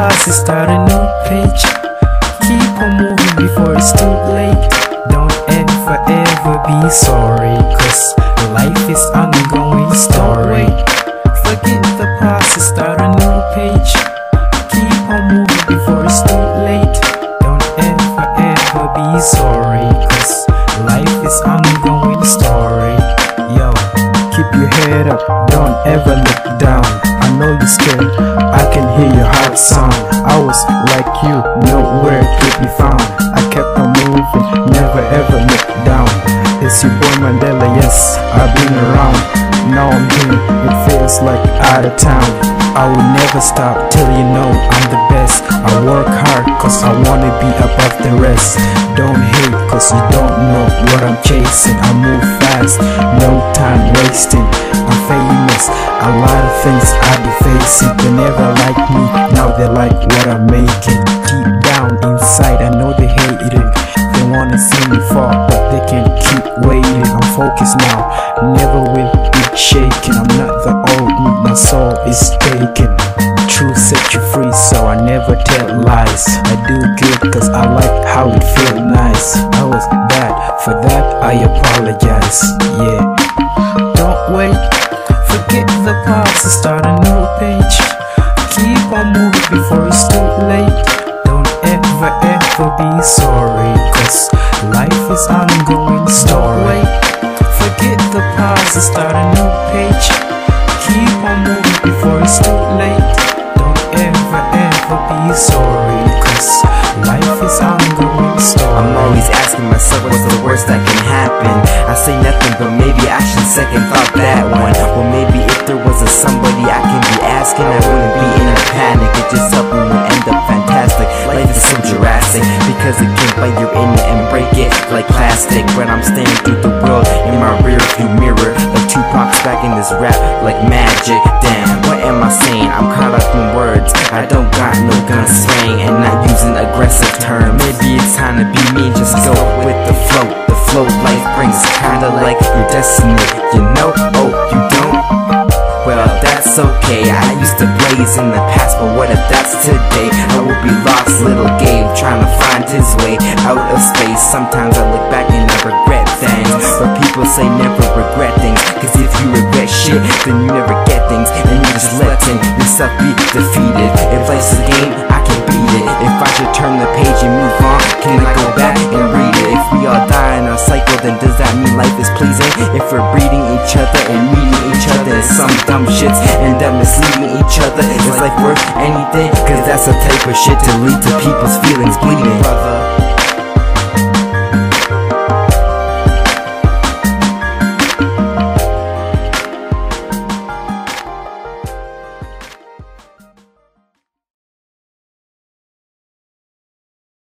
past and start a new page. Keep on moving before it's too late. Don't ever, ever be sorry, cause life is ongoing story. Forget the past start a new page. Keep on moving before it's too late. Don't ever, ever be sorry, cause life is ongoing story. Yo, keep your head up, don't ever look sound. I was like you, nowhere to be found. I kept on moving, never ever look down. It's your boy Mandella, yes, I've been around. Now I'm here, it feels like out of town. I will never stop till you know I'm the best. I work hard cause I wanna be above the rest. Don't hate cause you don't know what I'm chasing. I move fast, no time wasting. I'm famous, a lot of things I be facing. They be shaken. I'm not the old my soul is taken. Truth set you free, so I never tell lies. I do good cause I like how it feel nice. I was bad, for that I apologize. Yeah, don't wait, forget the past and start a new page. Keep on moving before it's too late. Don't ever, ever be sorry, cause life is ongoing story. Past and start a new page. Keep on moving before it's too late. Don't ever, ever be sorry, cause life is ongoing story. I'm always asking myself what's the worst that can happen. I say nothing, but maybe I should second thought that one. Well, maybe if there was a somebody I can be asking, I wouldn't be in a panic. It just something would end up fantastic. Life is so Jurassic because it can bite you in it and break it like plastic. But I'm standing through the world in my rearview mirror, in this rap like magic. Damn, what am I saying? I'm caught up in words. I don't got no gun swing and not using aggressive terms. Maybe it's time to be me just go with the flow. The flow life brings kinda like your destiny. You know? Oh, you don't? Well, that's okay. I used to blaze in the past, but what if that's today? I will be lost, little Gabe, trying to find his way out of space. Sometimes I look back and I regret things, but people say never shit, then you never get things, and you just letting yourself be defeated. If life's a game, I can beat it. If I should turn the page and move on, can I go back and read it? If we all die in a cycle, then does that mean life is pleasing? If we're breeding each other and meeting each other, and some dumb shits end up misleading each other, is life worth anything? Cause that's the type of shit to lead to people's feelings bleeding, brother.